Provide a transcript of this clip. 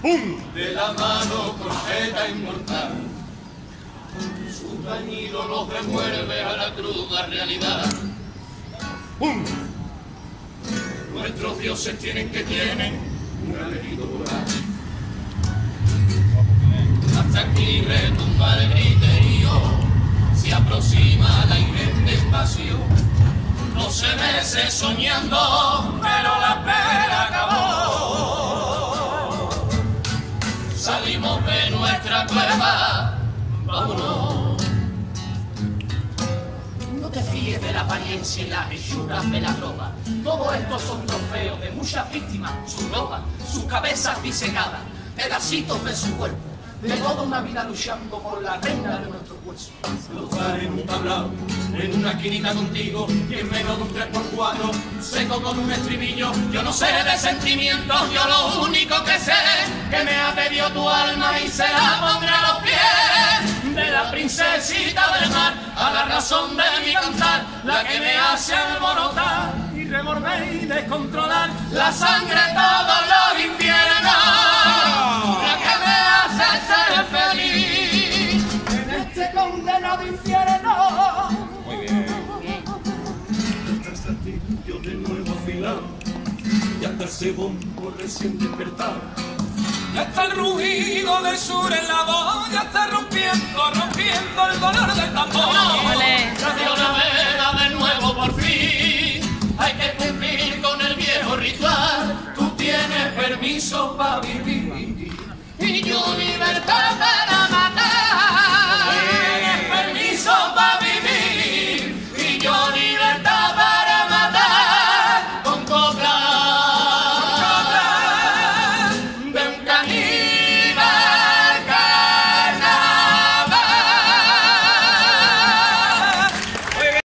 ¡Pum! de la mano corteta inmortal. Su tañido los devuelve a la cruda realidad. Nuestros dioses tienen que tienen un alejito volar. Hasta aquí retumba el griterío, se aproxima la ingente espacio. Doce meses soñando, pero la espera Salimos de nuestra cueva, vámonos. No te fíes de la apariencia y las hechuras de la ropa. Todo esto son trofeos de muchas víctimas. Su ropa, sus cabezas disecadas, pedacitos de su cuerpo. De toda una vida luchando por la reina de nuestros huesos. Luchar en un tablao, en una esquinita contigo, y en menos de un 3x4, seco con un estribillo. Yo no sé de sentimientos, yo lo único que me ha pedido tu alma y se la pondré a los pies de la princesita del mar, a la razón de mi cantar, la que me hace alborotar y remorder y descontrolar la sangre todos los inviernos, la que me hace ser feliz en este condenado infierno. Muy bien. Yo de nuevo afilado, está ese bombo recién despertado. Ya Está el rugido del sur en la voz, ya está rompiendo, rompiendo el dolor del tambor. Nació una vela de nuevo por fin, hay que cumplir con el viejo ritual. Tú tienes permiso para vivir.